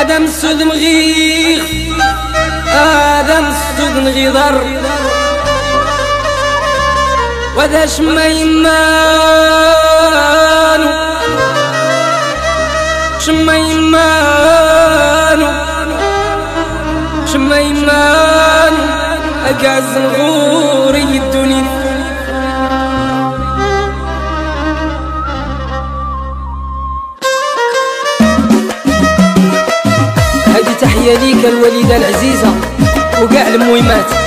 أدم سود مغيخ آدم سود مغيضر وذا شميمان شميمان شميمان أقعز غوري الدنيا Ahmet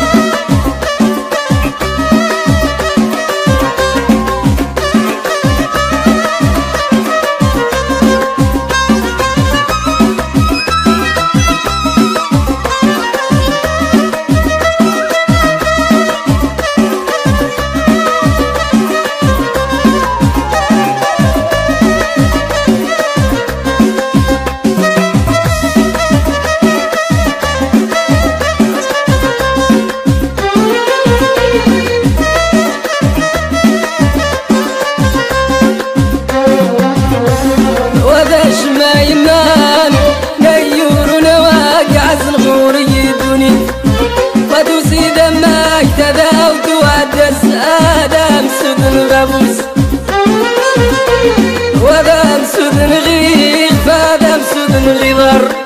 وقاع المهمات يمان نيرون واقع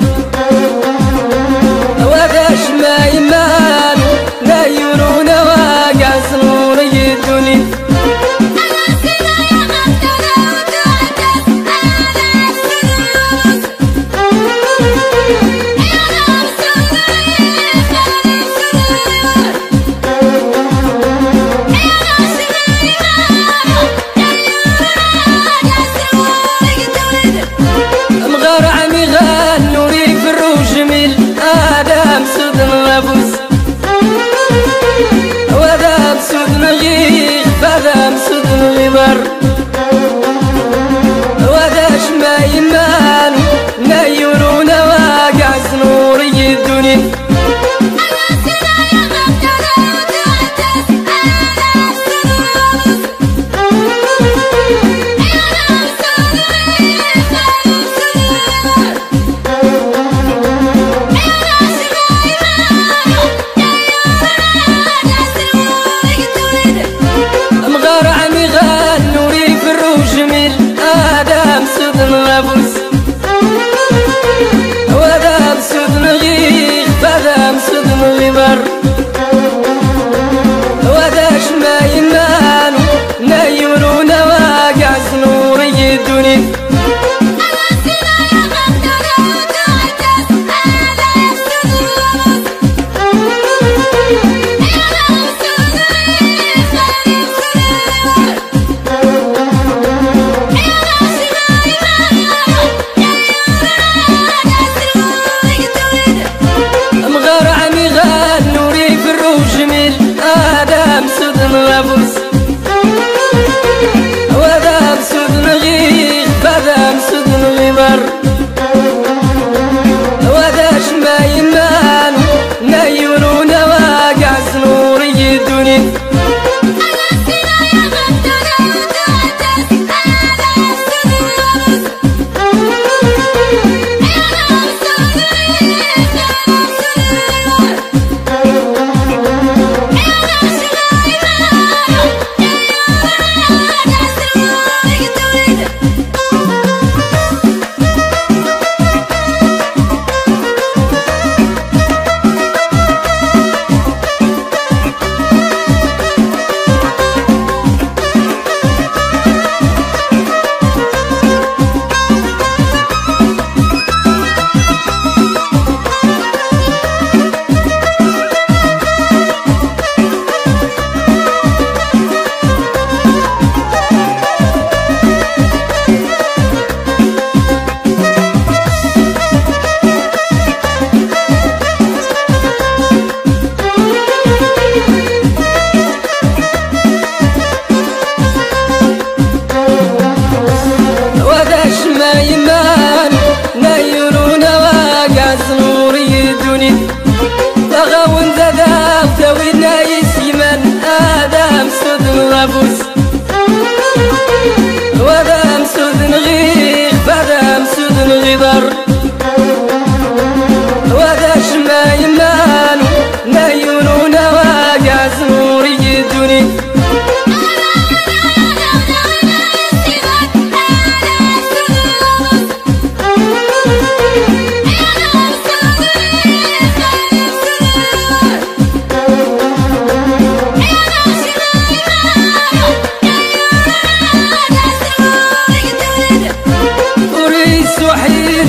Tunis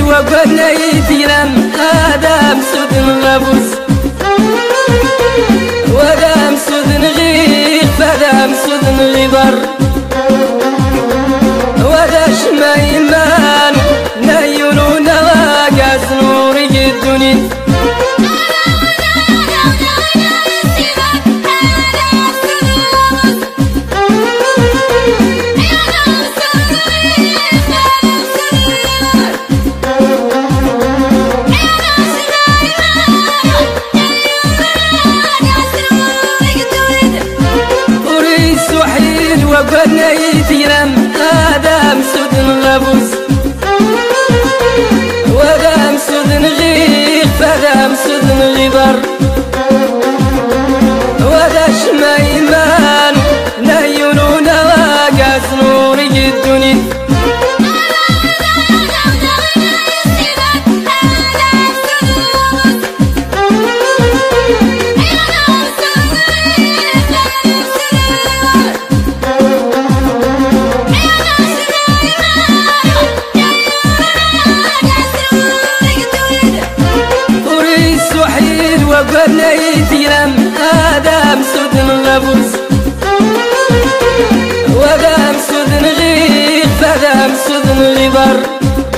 وقلنا يتيرم آدم سودن غبوس ودم سودن غيق فدم سودن غضر ودش ما يمان نيلو نواقع سنوري الدنيا. الخبر ولا شميمان نهيون ونواقع سنوري الدنيا liver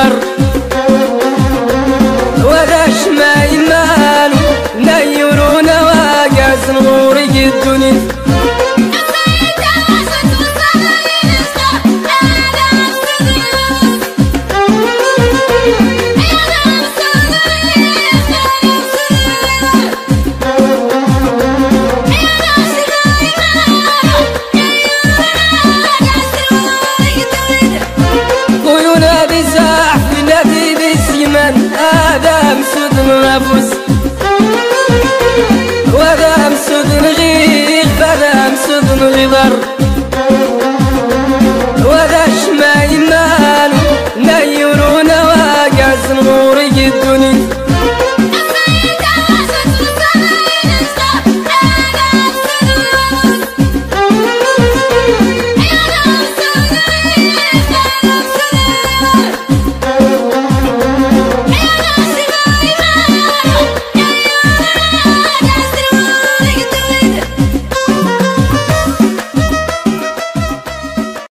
غبر وذا شماي مالو نيرون واقاس نغوري الدنيا مسود نفوس مسود نغيغ فذا مسود نغيضر وذا شما يمان نيرونا واقع سنغوري الدنيا.